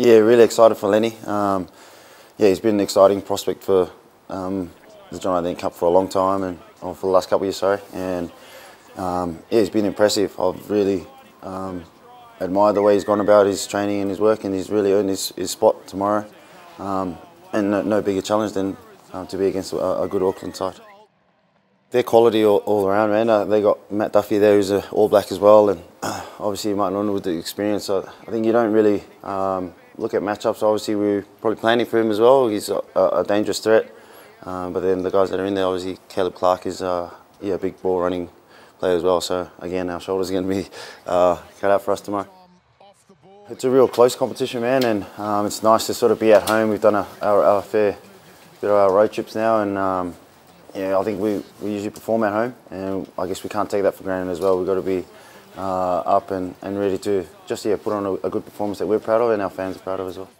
Yeah, really excited for Lenny. Um, yeah, he's been an exciting prospect for um, the John I Dent Cup for a long time, and or for the last couple of years, sorry. And um, yeah, he's been impressive. I've really um, admired the way he's gone about his training and his work, and he's really earned his, his spot tomorrow. Um, and no, no, bigger challenge than um, to be against a, a, good Auckland side. They're quality all, all around, man. Uh, they got Matt Duffie there, who's an All Black as well, and uh, obviously Ma'a Nonu with the experience. So I think you don't really um, look at matchups. Obviously, we are probably planning for him as well. He's a, a dangerous threat. Um, but then the guys that are in there, obviously Caleb Clarke is uh, yeah, a big ball running player as well. So again, our shoulders are going to be uh, cut out for us tomorrow. It's a real close competition, man, and um, it's nice to sort of be at home. We've done a, our, our fair bit of our road trips now, and um, yeah, I think we, we usually perform at home, and I guess we can't take that for granted as well. We've got to be uh, up and, and ready to just yeah, put on a, a good performance that we're proud of and our fans are proud of as well.